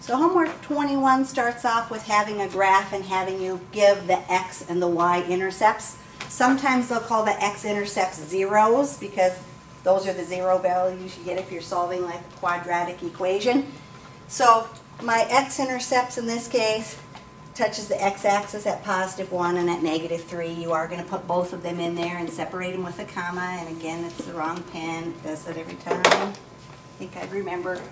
So homework 21 starts off with having a graph and having you give the x and the y intercepts. Sometimes they'll call the x-intercepts zeros because those are the zero values you get if you're solving like a quadratic equation. So my x-intercepts in this case touches the x-axis at positive 1 and at negative 3. You are going to put both of them in there and separate them with a comma. And again, it's the wrong pen. It does that every time. I think I remember.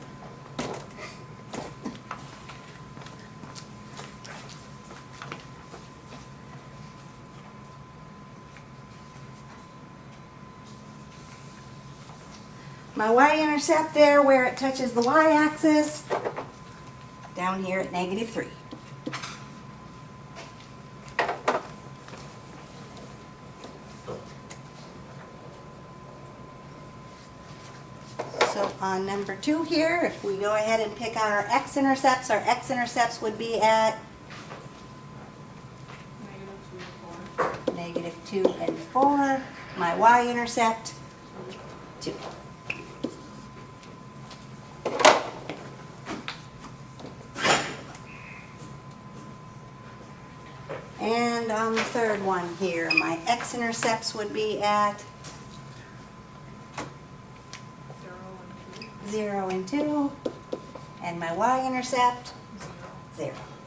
My y-intercept there where it touches the y-axis, down here at negative 3. So on number two here, if we go ahead and pick out our x-intercepts, our x-intercepts would be at negative 2 and 4. My y-intercept, 2. And on the third one here, my x-intercepts would be at Zero and two, and 2. And my y-intercept, zero. 0.